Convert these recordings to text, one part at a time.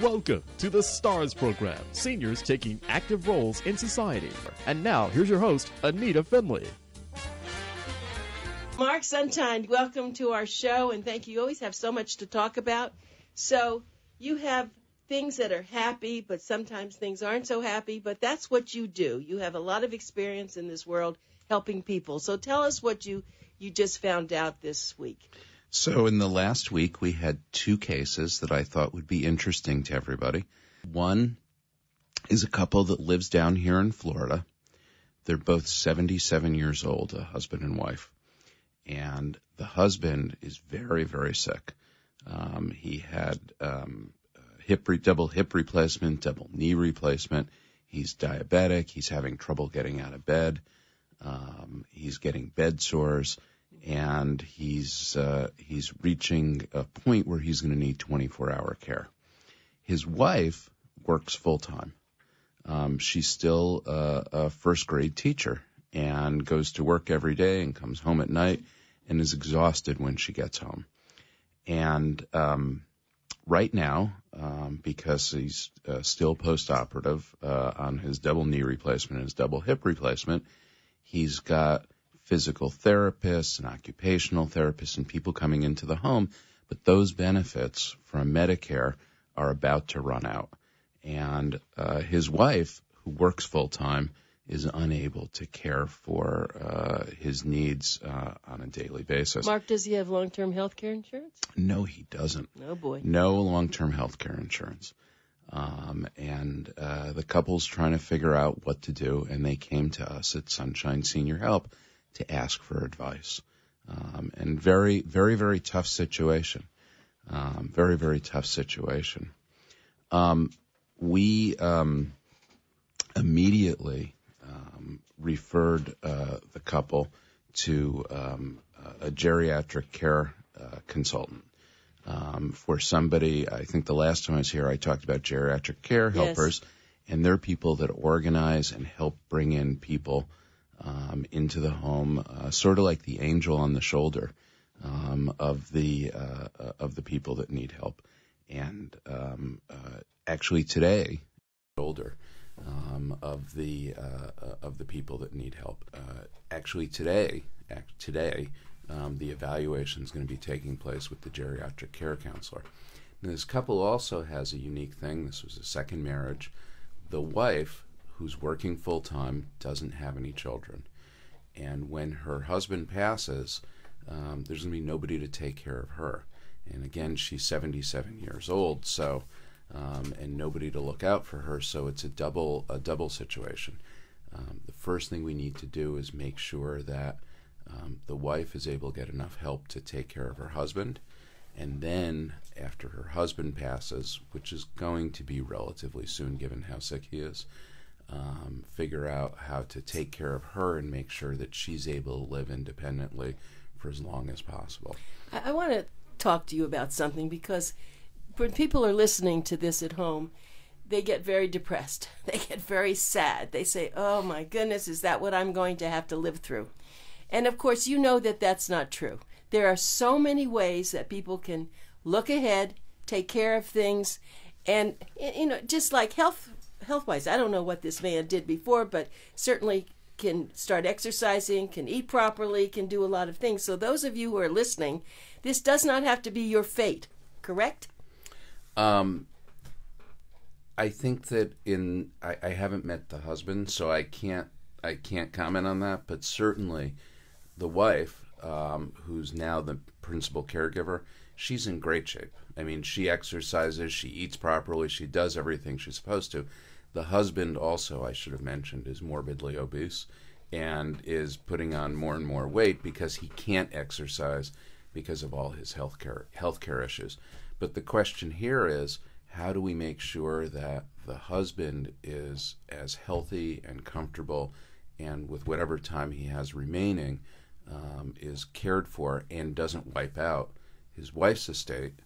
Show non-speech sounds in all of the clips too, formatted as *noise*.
Welcome to the STARS program, seniors taking active roles in society. And now, here's your host, Anita Finley. Mark Sunshine, welcome to our show, and thank you. You always have so much to talk about. So, you have things that are happy, but sometimes things aren't so happy, but that's what you do. You have a lot of experience in this world helping people. So, tell us what you, you just found out this week. So, in the last week, we had two cases that I thought would be interesting to everybody. One is a couple that lives down here in Florida. They're both 77 years old, a husband and wife. And the husband is very, very sick. Um, he had um, hip re- double hip replacement, double knee replacement. He's diabetic. He's having trouble getting out of bed. Um, he's getting bed sores and he's uh, he's reaching a point where he's going to need 24 hour care. His wife works full time. Um, she's still a, a first grade teacher and goes to work every day and comes home at night and is exhausted when she gets home. And um, right now, um, because he's uh, still post-operative uh, on his double knee replacement and his double hip replacement, he's got physical therapists and occupational therapists and people coming into the home, but those benefits from Medicare are about to run out. And uh, his wife, who works full time, is unable to care for uh, his needs uh, on a daily basis. Mark, does he have long term health care insurance? No, he doesn't. Oh, boy. No long term health care insurance. Um, and uh, the couple's trying to figure out what to do, and they came to us at Sunshine Senior Help to ask for advice. Um, and very, very, very tough situation. Um, very, very tough situation. Um, we um, immediately um, referred uh, the couple to um, a geriatric care uh, consultant. for somebody, I think the last time I was here, I talked about geriatric care helpers, yes. and they're people that organize and help bring in people um, into the home, uh, sort of like the angel on the shoulder um, of the uh, uh, of the people that need help. And um, uh, actually, today, shoulder um, of the uh, uh, of the people that need help. actually, today, act, today, um, the evaluation is going to be taking place with the geriatric care counselor. And this couple also has a unique thing. This was a second marriage. The wife who's working full time, doesn't have any children. And when her husband passes, um, there's going to be nobody to take care of her. And again, she's 77 years old, so um, and nobody to look out for her. So it's a double a double situation. Um, the first thing we need to do is make sure that um, the wife is able to get enough help to take care of her husband. And then, after her husband passes, which is going to be relatively soon given how sick he is, um, figure out how to take care of her and make sure that she's able to live independently for as long as possible. I, I want to talk to you about something because when people are listening to this at home, they get very depressed. *laughs* They get very sad. They say, Oh my goodness, is that what I'm going to have to live through? And of course, you know that that's not true. There are so many ways that people can look ahead, take care of things, and, you know, just like health health wise. I don't know what this man did before, but certainly can start exercising, can eat properly, can do a lot of things. So, those of you who are listening, this does not have to be your fate, correct? Um, I think that in I, I haven't met the husband, so I can't I can't comment on that. But certainly, the wife, um, who's now the principal caregiver, she's in great shape. I mean, she exercises, she eats properly, she does everything she's supposed to. The husband also, I should have mentioned, is morbidly obese and is putting on more and more weight because he can't exercise because of all his healthcare healthcare issues. But the question here is how do we make sure that the husband is as healthy and comfortable and with whatever time he has remaining um, is cared for and doesn't wipe out his wife's estate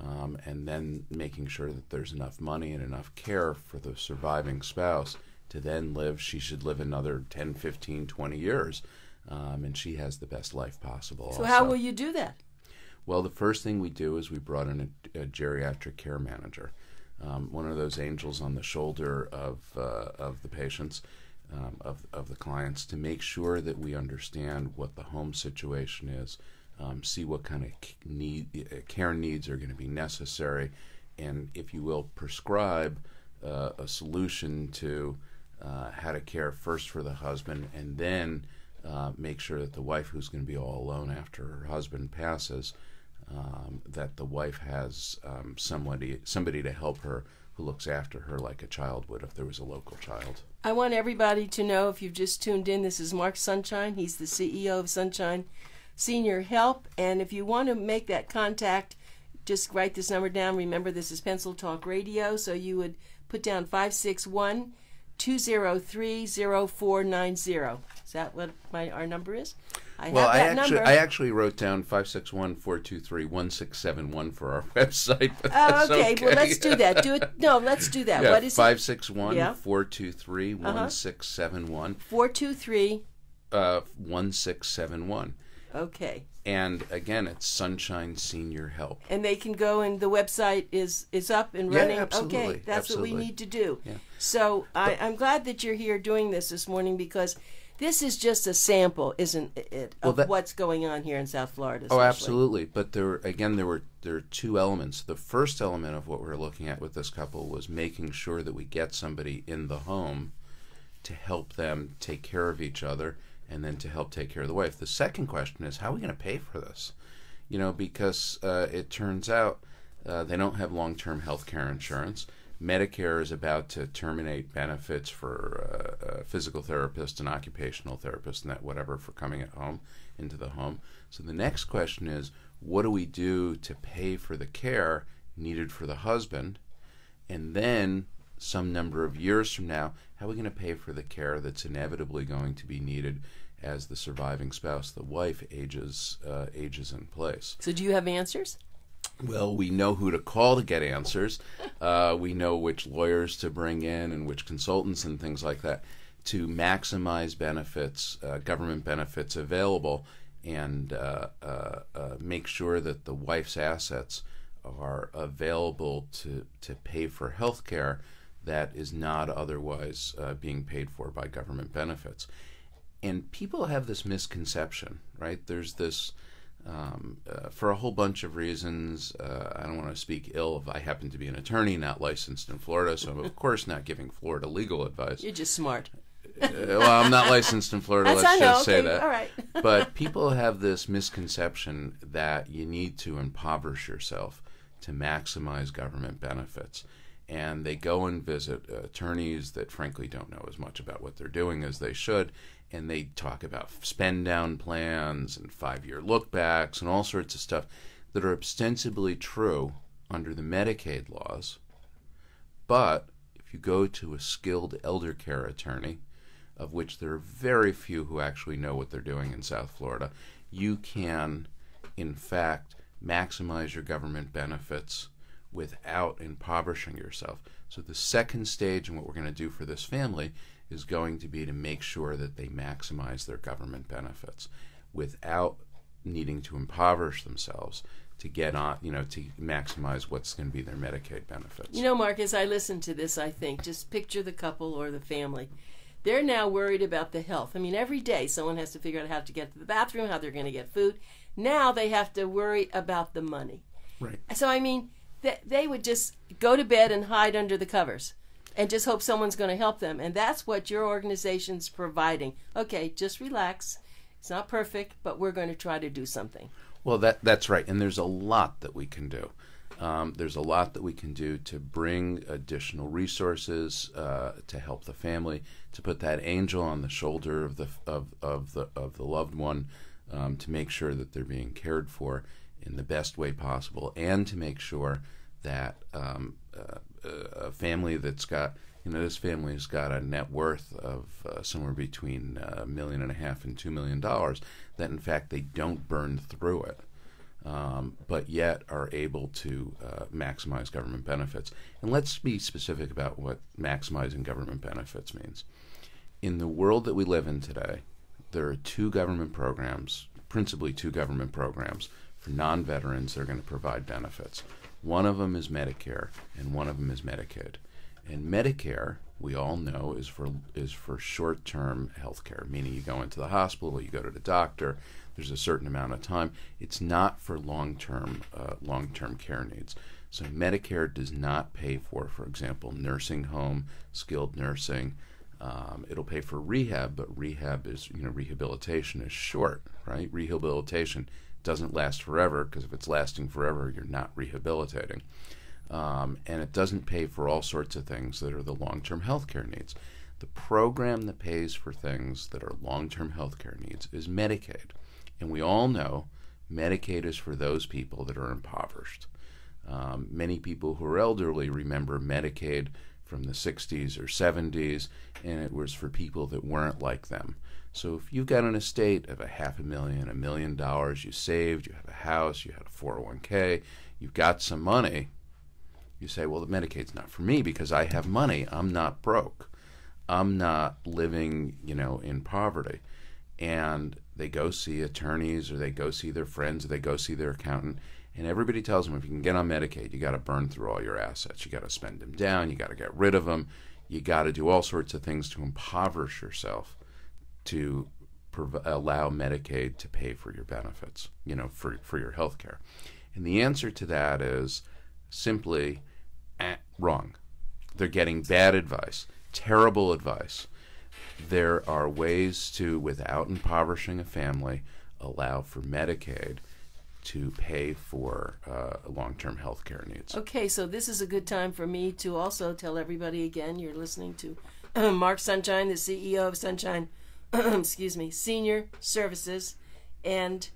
um, and then making sure that there's enough money and enough care for the surviving spouse to then live. She should live another 10, 15, 20 years, um, and she has the best life possible. So, also. how will you do that? Well, the first thing we do is we brought in a, a geriatric care manager. um, one of those angels on the shoulder of uh, of the patients, um, of of the clients, to make sure that we understand what the home situation is, um, see what kind of need uh, care needs are going to be necessary, and if you will, prescribe uh, a solution to uh, how to care first for the husband, and then uh, make sure that the wife, who's going to be all alone after her husband passes, um, that the wife has um, somebody somebody to help her who looks after her like a child would if there was a local child. I want everybody to know if you've just tuned in, this is Mark Sunshine. He's the CEO of Sunshine Senior Help. And if you want to make that contact, just write this number down. Remember, this is Pencil Talk Radio. So you would put down 561 203 0490. Is that what my, our number is? I well, I actually number. I actually wrote down 561-423-1671 for our *laughs* website. Oh, okay. okay. Well, let's do that. Do it. No, let's do that. Yeah, what is 561-423-1671. 423 uh 1671. Okay. And again, it's Sunshine Senior Help. And they can go and the website is is up and running. Yeah, absolutely. Okay, that's absolutely. what we need to do. Yeah. So I, I'm glad that you're here doing this this morning because this is just a sample, isn't it, of well, that, what's going on here in South Florida? Oh, absolutely. But there, again, there were there are two elements. The first element of what we're looking at with this couple was making sure that we get somebody in the home to help them take care of each other, and then to help take care of the wife. The second question is, how are we going to pay for this? You know, because uh, it turns out uh, they don't have long term health care insurance Medicare is about to terminate benefits for uh, uh, physical therapists and occupational therapists and that whatever for coming at home into the home. So the next question is, what do we do to pay for the care needed for the husband? And then some number of years from now, how are we going to pay for the care that's inevitably going to be needed as the surviving spouse, the wife, ages uh, ages in place? So, do you have answers? Well, we know who to call to get answers. Uh, we know which lawyers to bring in and which consultants and things like that to maximize benefits, uh, government benefits available, and uh, uh, uh make sure that the wife's assets are available to, to pay for health care that is not otherwise uh, being paid for by government benefits. And people have this misconception, right? There's this um, uh, for a whole bunch of reasons. Uh, I don't want to speak ill of. I happen to be an attorney, not licensed in Florida, so I'm of course not giving Florida legal advice. You're just smart. uh, well, I'm not licensed in Florida. That's let's just okay. say that. All right. *laughs* but people have this misconception that you need to impoverish yourself to maximize government benefits. And they go and visit attorneys that frankly don't know as much about what they're doing as they should and they talk about spend down plans and five year lookbacks and all sorts of stuff that are ostensibly true under the Medicaid laws. But if you go to a skilled elder care attorney, of which there are very few who actually know what they're doing in South Florida, you can, in fact, maximize your government benefits without impoverishing yourself. So, the second stage, and what we're going to do for this family, is going to be to make sure that they maximize their government benefits without needing to impoverish themselves to get on, you know, to maximize what's going to be their Medicaid benefits. You know, Mark, as I listen to this, I think just picture the couple or the family. They're now worried about the health. I mean, every day someone has to figure out how to get to the bathroom, how they're going to get food. Now they have to worry about the money. Right. So, I mean, they, they would just go to bed and hide under the covers and just hope someone's going to help them. And that's what your organization's providing. Okay, just relax. It's not perfect, but we're going to try to do something. Well, that that's right, and there's a lot that we can do. Um, there's a lot that we can do to bring additional resources uh, to help the family, to put that angel on the shoulder of the of, of the of the loved one, um, to make sure that they're being cared for in the best way possible, and to make sure that um, uh, a family that's got you know this family's got a net worth of uh, somewhere between a million and a half and two million dollars that in fact they don't burn through it um, but yet are able to uh, maximize government benefits. And let's be specific about what maximizing government benefits means. In the world that we live in today there are two government programs principally two government programs for non-veterans that are going to provide benefits One of them is Medicare, and one of them is Medicaid. And Medicare, we all know, is for is for short-term health care, meaning you go into the hospital, you go to the doctor. There's a certain amount of time. It's not for long-term uh, long-term care needs. So Medicare does not pay for, for example, nursing home, skilled nursing. Um, it'll pay for rehab, but rehab is you know rehabilitation is short, right? Rehabilitation doesn't last forever because if it's lasting forever, you're not rehabilitating. Um, and it doesn't pay for all sorts of things that are the long-term healthcare needs. The program that pays for things that are long-term healthcare needs is Medicaid, and we all know Medicaid is for those people that are impoverished. Um, many people who are elderly remember Medicaid from the 60s or 70s, and it was for people that weren't like them. So if you've got an estate of a half a million, a million dollars you saved, you have a house, you had a 401k, you've got some money, you say, well, the Medicaid's not for me because I have money. I'm not broke. I'm not living, you know, in poverty. And they go see attorneys or they go see their friends or they go see their accountant and everybody tells them if you can get on Medicaid, you got to burn through all your assets. You got to spend them down. You got to get rid of them. You got to do all sorts of things to impoverish yourself to allow Medicaid to pay for your benefits, you know, for, for your health care. And the answer to that is simply eh, wrong. They're getting bad advice, terrible advice. There are ways to, without impoverishing a family, allow for Medicaid to pay for uh, long-term health care needs. Okay, so this is a good time for me to also tell everybody again you're listening to Mark Sunshine, the CEO of Sunshine, *clears throat* excuse me, Senior Services and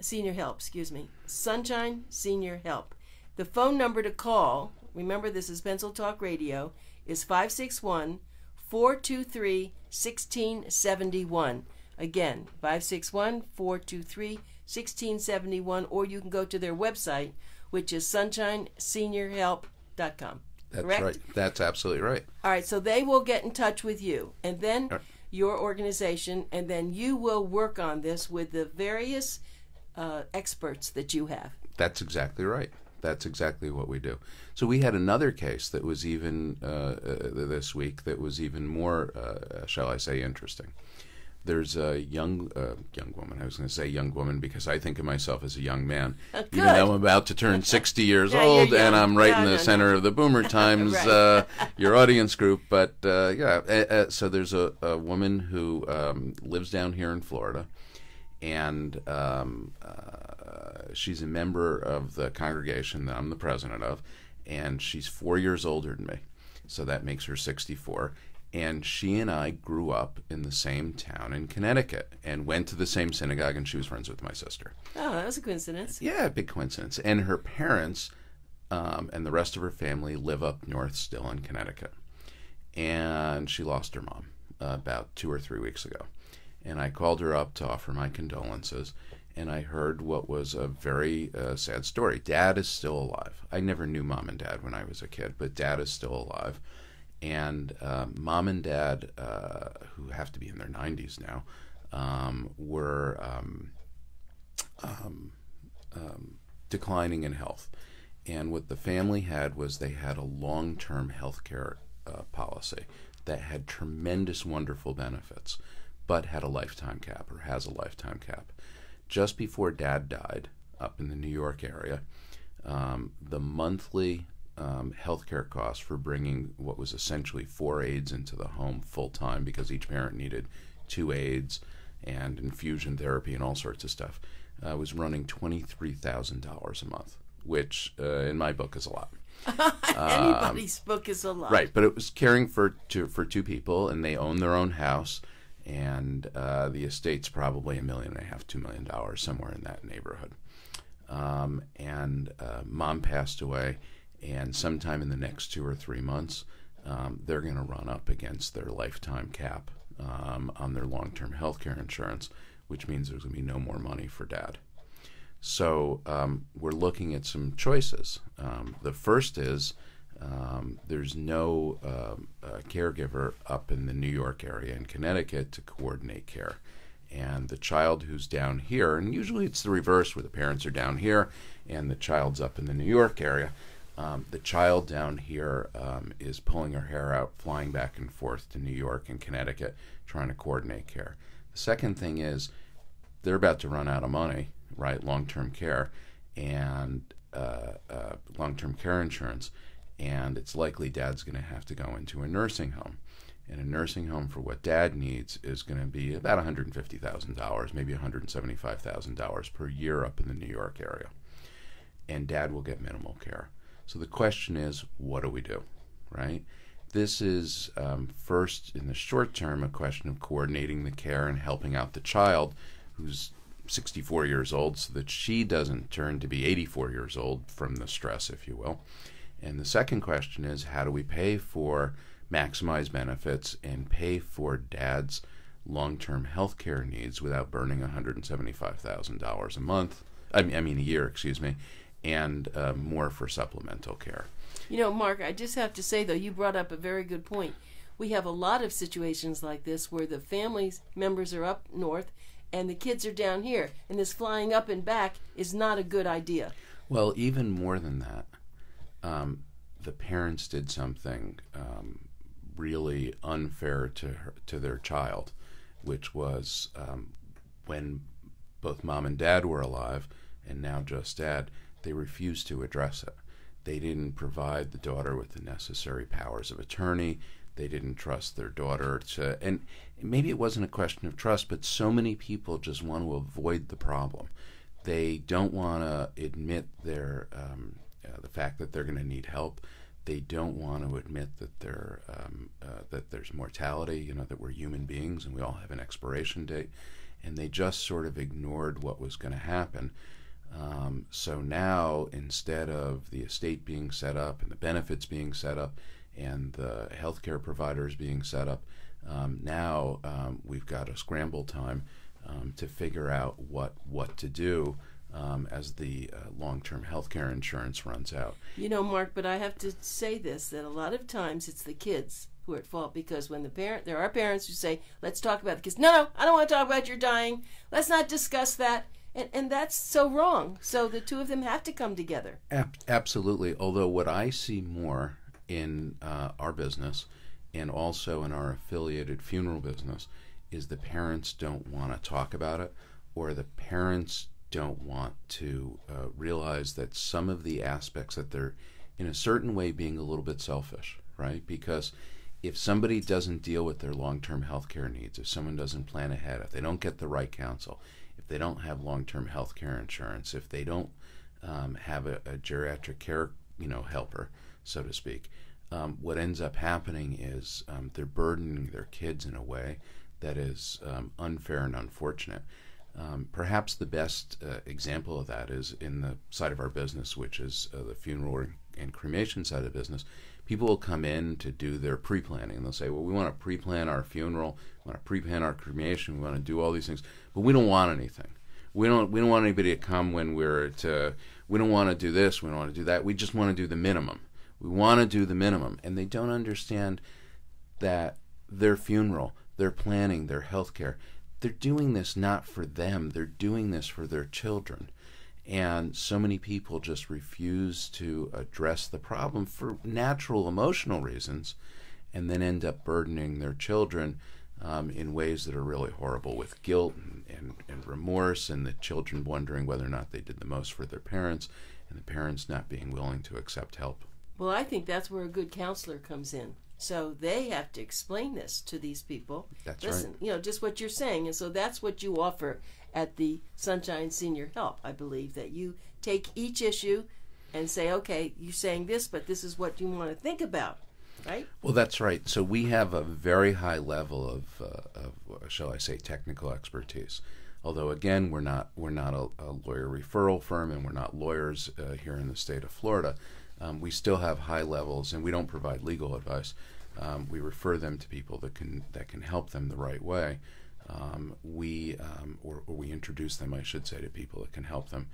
Senior Help, excuse me. Sunshine Senior Help. The phone number to call, remember this is Pencil Talk Radio, is 561 423 1671. Again, 561 423 1671, or you can go to their website, which is sunshineseniorhelp.com. That's correct? right. That's absolutely right. All right, so they will get in touch with you, and then Right. your organization, and then you will work on this with the various uh, experts that you have. That's exactly right. That's exactly what we do. So we had another case that was even uh, uh, this week that was even more, uh, shall I say, interesting. There's a young uh, young woman. I was going to say young woman because I think of myself as a young man, Uh, even though I'm about to turn *laughs* 60 years Yeah, old and. I'm right No, in the no, center of the Boomer *laughs* Times, Right. uh, your audience group. But uh, yeah, uh, uh, so there's a, a woman who um, lives down here in Florida, and um, uh, she's a member of the congregation that I'm the president of, and she's four years older than me, so that makes her 64. And she and I grew up in the same town in Connecticut and went to the same synagogue, and she was friends with my sister. Oh, that was a coincidence. Yeah, big coincidence. And her parents um, and the rest of her family live up north still in Connecticut. And she lost her mom uh, about two or three weeks ago. And I called her up to offer my condolences. And I heard what was a very uh, sad story. Dad is still alive. I never knew mom and dad when I was a kid, but dad is still alive. And uh, mom and dad, uh, who have to be in their 90s now, um, were. Um, um, um, declining in health. And what the family had was they had a long term health care uh, policy that had tremendous, wonderful benefits, but had a lifetime cap or has a lifetime cap. Just before dad died up in the New York area, um, the monthly um, healthcare costs for bringing what was essentially four aides into the home full time because each parent needed two aides and infusion therapy and all sorts of stuff uh, was running $23,000 a month, which uh, in my book is a lot. *laughs* Anybody's book is a lot. Right, but it was caring for two, for two people, and they own their own house, and uh, the estate's probably a million and a half, two million dollars, somewhere in that neighborhood. Um, and uh, mom passed away, and sometime in the next two or three months, um, they're going to run up against their lifetime cap um, on their long-term health care insurance, which means there's going to be no more money for dad. So um, we're looking at some choices. Um, the first is um, there's no um, uh, caregiver up in the New York area in Connecticut to coordinate care. And the child who's down here, and usually it's the reverse where the parents are down here and the child's up in the New York area. Um, the child down here um, is pulling her hair out, flying back and forth to New York and Connecticut, trying to coordinate care. The second thing is they're about to run out of money, right? Long term care and uh, uh, long term care insurance. And it's likely dad's going to have to go into a nursing home. And a nursing home for what dad needs is going to be about $150,000, maybe $175,000 per year up in the New York area. And dad will get minimal care. So the question is, what do we do, right? This is um, first, in the short term, a question of coordinating the care and helping out the child who's 64 years old so that she doesn't turn to be 84 years old from the stress, if you will. And the second question is how do we pay for maximize benefits and pay for dad's long term health care needs without burning $175,000 a month? I mean, I mean, a year, excuse me, and uh, more for supplemental care. You know, Mark, I just have to say, though, you brought up a very good point. We have a lot of situations like this where the family members are up north and the kids are down here, and this flying up and back is not a good idea. Well, even more than that, um, the parents did something um, really unfair to her, to their child, which was um, when both mom and dad were alive, and now just dad, they refused to address it. They didn't provide the daughter with the necessary powers of attorney. They didn't trust their daughter to, and maybe it wasn't a question of trust, but so many people just want to avoid the problem. They don't want to admit their um, uh, the fact that they're going to need help. They don't want to admit that they're um, uh, that there's mortality. You know that we're human beings and we all have an expiration date, and they just sort of ignored what was going to happen. Um, so now, instead of the estate being set up and the benefits being set up and the healthcare providers being set up, um, now um, we've got a scramble time um, to figure out what what to do um, as the uh, long-term healthcare insurance runs out. You know, Mark, but I have to say this: that a lot of times it's the kids who are at fault because when the parent, there are parents who say, "Let's talk about the kids." No, no, I don't want to talk about your dying. Let's not discuss that. And, and that's so wrong. So the two of them have to come together. Ab- absolutely. Although what I see more in uh, our business and also in our affiliated funeral business is the parents don't want to talk about it or the parents don't want to uh, realize that some of the aspects that they're in a certain way being a little bit selfish, right? Because if somebody doesn't deal with their long-term health care needs, if someone doesn't plan ahead, if they don't get the right counsel, if they don't have long-term health care insurance, if they don't um, have a, a, geriatric care, you know, helper, so to speak, um, what ends up happening is um, they're burdening their kids in a way that is um, unfair and unfortunate. Um, perhaps the best uh, example of that is in the side of our business, which is uh, the funeral and cremation side of the business. People will come in to do their pre planning and they'll say, Well, we want to pre plan our funeral, we want to pre plan our cremation, we want to do all these things, but we don't want anything. We don't, we don't want anybody to come when we're to, we don't want to do this, we don't want to do that. We just want to do the minimum. We want to do the minimum. And they don't understand that their funeral, their planning, their health care, they're doing this not for them, they're doing this for their children. And so many people just refuse to address the problem for natural emotional reasons and then end up burdening their children um, in ways that are really horrible with guilt and, and, and, remorse, and the children wondering whether or not they did the most for their parents, and the parents not being willing to accept help. Well, I think that's where a good counselor comes in. So they have to explain this to these people. That's Listen, right. you know, just what you're saying. And so that's what you offer at the Sunshine Senior Help, I believe, that you take each issue and say, okay, you're saying this, but this is what you want to think about, right? Well, that's right. So we have a very high level of, uh, of shall I say, technical expertise. Although again, we're not we're not a, a lawyer referral firm, and we're not lawyers uh, here in the state of Florida um, we still have high levels, and we don't provide legal advice. Um, we refer them to people that can that can help them the right way. Um, we um, or, or, we introduce them, I should say, to people that can help them.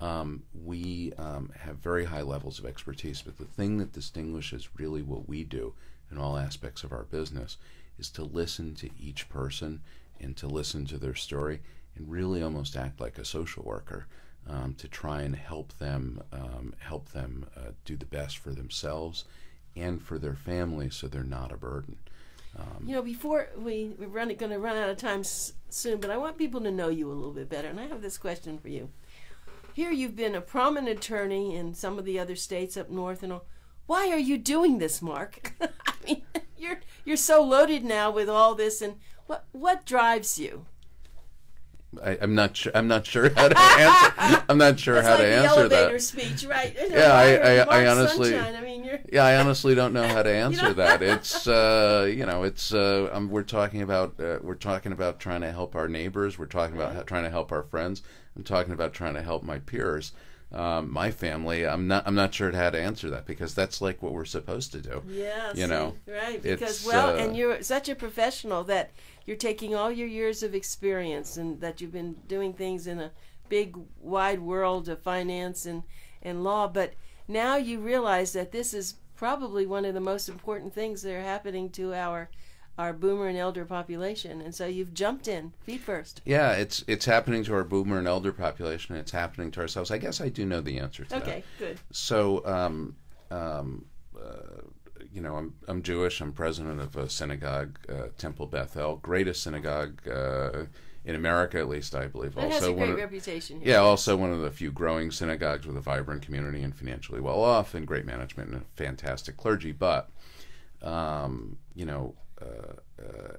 Um, we um, have very high levels of expertise, but the thing that distinguishes really what we do in all aspects of our business is to listen to each person and to listen to their story and really almost act like a social worker um, to try and help them um, help them uh, do the best for themselves and for their family so they're not a burden. You know, before we we're going to run out of time s- soon, but I want people to know you a little bit better, and I have this question for you. Here, you've been a prominent attorney in some of the other states up north, and all. Why are you doing this, Mark? *laughs* I mean, *laughs* you're you're so loaded now with all this, and what what drives you? I, I'm not sure. I'm not sure how to answer. *laughs* I'm not sure how like to the answer elevator that. speech, right? You Yeah, I- I- I honestly- Sunshine, I mean, you're Yeah, I honestly don't know how to *laughs* answer that. It's *laughs* uh, you know, it's uh, um, we're talking about uh, we're talking about trying to help our neighbors. We're talking about trying to help our friends. I'm talking about trying to help my peers, um, my family. I'm not I'm not sure how to answer that because that's like what we're supposed to do. Yeah, you know, right? Because well, uh, and you're such a professional that you're taking all your years of experience and that you've been doing things in a big, wide world of finance and and law, but now you realize that this is probably one of the most important things that are happening to our our boomer and elder population, and so you've jumped in feet first. Yeah, it's it's happening to our boomer and elder population. It's happening to ourselves. I guess I do know the answer to that. Okay, good. So, um, um, uh, you know, I'm I'm Jewish. I'm president of a synagogue, uh, Temple Beth El, greatest synagogue uh, in America, at least I believe. It has a one great of, reputation here. yeah, also one of the few growing synagogues with a vibrant community and financially well off and great management and a fantastic clergy. But, um, you know,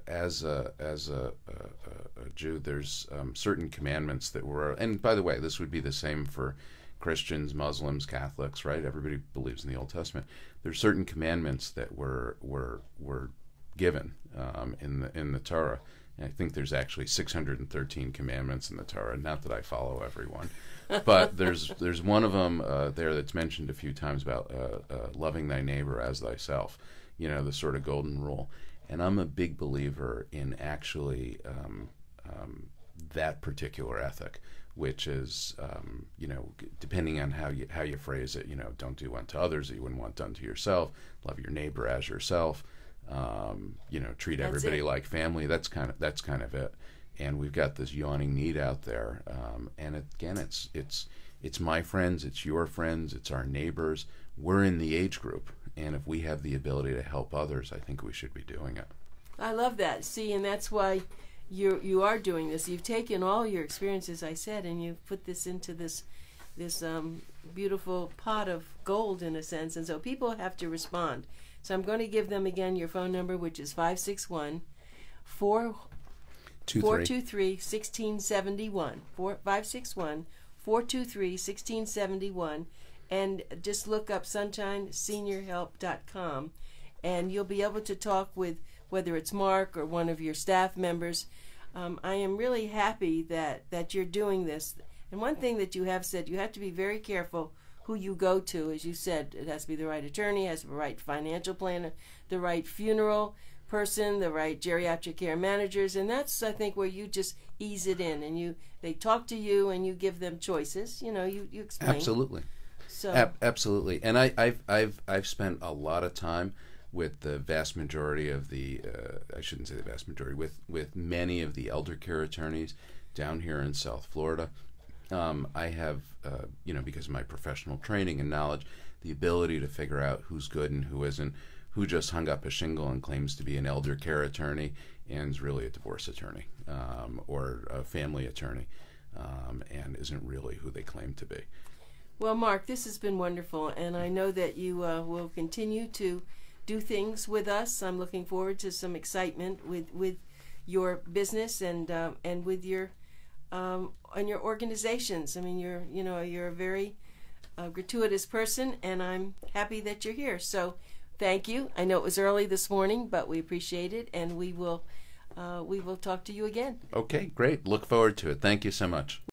as a as a, a, a Jew, there's um, certain commandments that were, and by the way, this would be the same for Christians, Muslims, Catholics, right? Everybody believes in the Old Testament. There's certain commandments that were were were given um, in the in the Torah. And I think there's actually 613 commandments in the Torah. Not that I follow everyone, but *laughs* there's there's one of them uh, there that's mentioned a few times about uh, uh, loving thy neighbor as thyself. You know the sort of golden rule. And I'm a big believer in actually um, um, that particular ethic, which is, um, you know, depending on how you how you phrase it, you know, don't do unto others that you wouldn't want done to yourself. Love your neighbor as yourself. Um, you know, treat That's everybody it. like family. That's kind of that's kind of it. And we've got this yawning need out there. Um, and it, again, it's it's it's my friends, it's your friends, it's our neighbors. We're in the age group, and if we have the ability to help others, I think we should be doing it. I love that. See, and that's why you you are doing this. You've taken all your experiences, I said, and you've put this into this this um, beautiful pot of gold in a sense. And so people have to respond. So I'm going to give them again your phone number, which is 561 Two, three. 423 1671. 561 423 1671. And just look up sunshineseniorhelp.com and you'll be able to talk with whether it's Mark or one of your staff members. Um, I am really happy that, that you're doing this. And one thing that you have said, you have to be very careful who you go to. As you said, it has to be the right attorney, has to be the right financial planner, the right funeral person, the right geriatric care managers, and that's I think where you just ease it in and you they talk to you and you give them choices. You know, you, you explain. Absolutely. So Ab- absolutely. And I, I've, I've, I've spent a lot of time with the vast majority of the, uh, I shouldn't say the vast majority, with, with many of the elder care attorneys down here in South Florida. Um, I have, uh, you know, because of my professional training and knowledge, the ability to figure out who's good and who isn't, who just hung up a shingle and claims to be an elder care attorney and is really a divorce attorney um, or a family attorney um, and isn't really who they claim to be. Well, Mark, this has been wonderful, and I know that you uh, will continue to do things with us. I'm looking forward to some excitement with with your business and uh, and with your um, and your organizations. I mean, you're you know you're a very uh, gratuitous person, and I'm happy that you're here. So, thank you. I know it was early this morning, but we appreciate it, and we will uh, we will talk to you again. Okay, great. Look forward to it. Thank you so much.